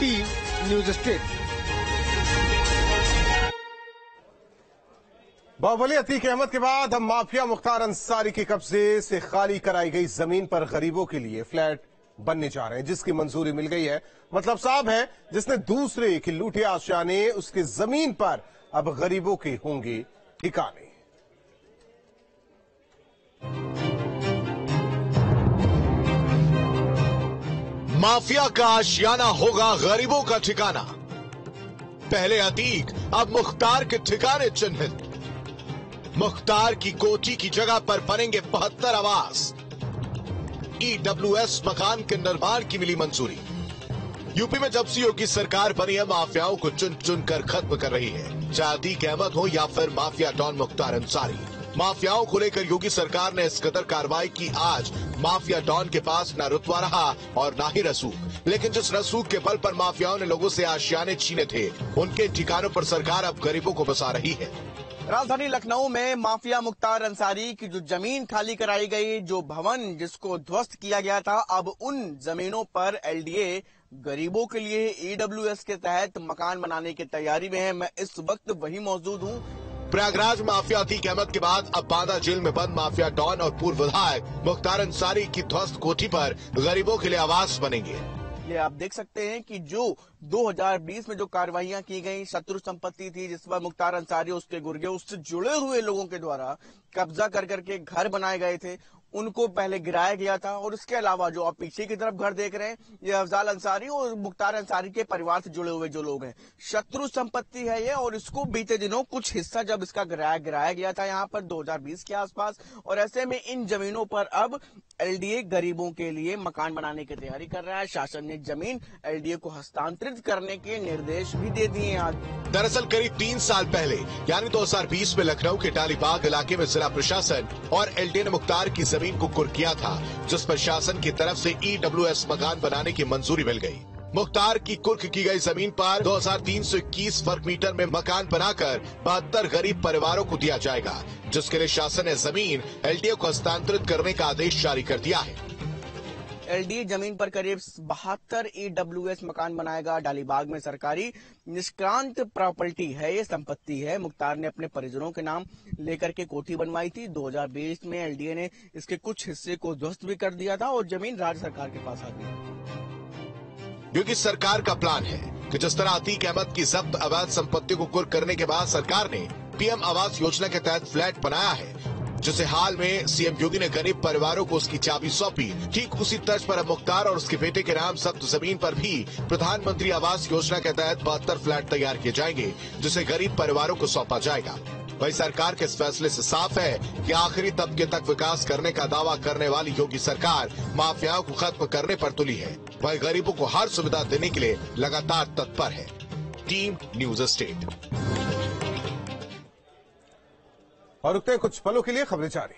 Team news state बाहुबली अतीक अहमद के बाद अब माफिया मुख्तार अंसारी के कब्जे से खाली कराई गई ज़मीन पर गरीबों के लिए फ्लैट बनने जा रहे हैं, जिसकी मंजूरी मिल गई है। मतलब साहब है, जिसने दूसरे की लूटे आशियाने उसकी ज़मीन पर अब गरीबों के होंगे ठिकाने। माफिया का आशियाना होगा गरीबों का ठिकाना। पहले अतीक अब मुख्तार के ठिकाने चिन्हित। मुख्तार की कोठी की जगह पर बनेंगे बहत्तर आवास ईडब्ल्यूएस मकान के निर्माण की मिली मंजूरी। यूपी में जब सीओ की सरकार बनी है, माफियाओं को चुन चुन कर खत्म कर रही है। चाहे अतीक अहमद हो या फिर माफिया डॉन मुख्तार अंसारी। माफियाओं को लेकर योगी सरकार ने इस कदर कार्रवाई की। आज माफिया डॉन के पास न रुतवा रहा और न ही रसूख। लेकिन जिस रसूख के बल पर माफियाओं ने लोगों से आशियाने छीने थे, उनके ठिकानों पर सरकार अब गरीबों को बसा रही है। राजधानी लखनऊ में माफिया मुख्तार अंसारी की जो ज़मीन खाली कराई गई, जो भवन जिसको ध्वस्त किया गया था, अब उन जमीनों पर एलडीए गरीबों के लिए ईडब्ल्यूएस के तहत मकान बनाने की तैयारी में है। मैं इस वक्त वही मौजूद हूँ। प्रयागराज माफिया अतीक अहमद के बाद अब बांदा जेल में बंद माफिया डॉन और पूर्व विधायक मुख्तार अंसारी की ध्वस्त कोठी पर गरीबों के लिए आवास बनेंगे। ये आप देख सकते हैं कि जो 2020 में जो कार्रवाई की गई, शत्रु संपत्ति थी, जिस पर मुख्तार अंसारी उसके गुर्गे, उससे जुड़े हुए लोगों के द्वारा कब्जा कर करके घर बनाए गए थे उनको पहले गिराया गया था और उसके अलावा जो आप पीछे की तरफ़ घर देख रहे हैं, ये अफजाल अंसारी और मुख्तार अंसारी के परिवार से जुड़े हुए जो लोग हैं। शत्रु संपत्ति है ये और इसको बीते दिनों कुछ हिस्सा जब इसका गिराया गिराया गया था यहाँ पर 2020 के आसपास और ऐसे में इन जमीनों पर अब एलडीए गरीबों के लिए मकान बनाने की तैयारी कर रहा है। शासन ने ज़मीन एलडीए को हस्तांतरित करने के निर्देश भी दे दिए आज। दरअसल करीब तीन साल पहले, यानी 2020 में लखनऊ के टालीबाग इलाके में जिला प्रशासन और एलडीए ने मुख्तार की ज़मीन को कुर किया था, जिस पर शासन की तरफ़ से ईडब्ल्यूएस मकान बनाने की मंजूरी मिल गई। मुख्तार की कुर्क की गई ज़मीन पर 2321 वर्ग मीटर में मकान बनाकर बहत्तर गरीब परिवारों को दिया जाएगा, जिसके लिए शासन ने ज़मीन एलडीए को हस्तांतरित करने का आदेश जारी कर दिया है। एलडीए ज़मीन पर करीब बहत्तर ईडब्ल्यूएस मकान बनाएगा। डालीबाग में सरकारी निष्क्रांत प्रॉपर्टी है, ये संपत्ति है। मुख्तार ने अपने परिजनों के नाम लेकर के कोठी बनवाई थी। 2020 में एलडीए ने इसके कुछ हिस्से को ध्वस्त भी कर दिया था और ज़मीन राज्य सरकार के पास आ गई। क्योंकि सरकार का प्लान है कि जिस तरह अतीक अहमद की जब्त अवैध संपत्ति को कुर्क करने के बाद सरकार ने पीएम आवास योजना के तहत फ्लैट बनाया है, जिसे हाल में सीएम योगी ने गरीब परिवारों को उसकी चाबी सौंपी। ठीक उसी तर्ज पर अब मुख्तार और उसके बेटे के नाम जब्त ज़मीन पर भी प्रधानमंत्री आवास योजना के तहत बहत्तर फ्लैट तैयार किए जाएँगे, जिसे गरीब परिवारों को सौंपा जाएगा। वही सरकार के इस फैसले से साफ़ है कि आखिरी तबके तक विकास करने का दावा करने वाली योगी सरकार माफियाओं को खत्म करने पर तुली है। वही गरीबों को हर सुविधा देने के लिए लगातार तत्पर है। Team news state. और रुकते कुछ पलों के लिए खबरें जारी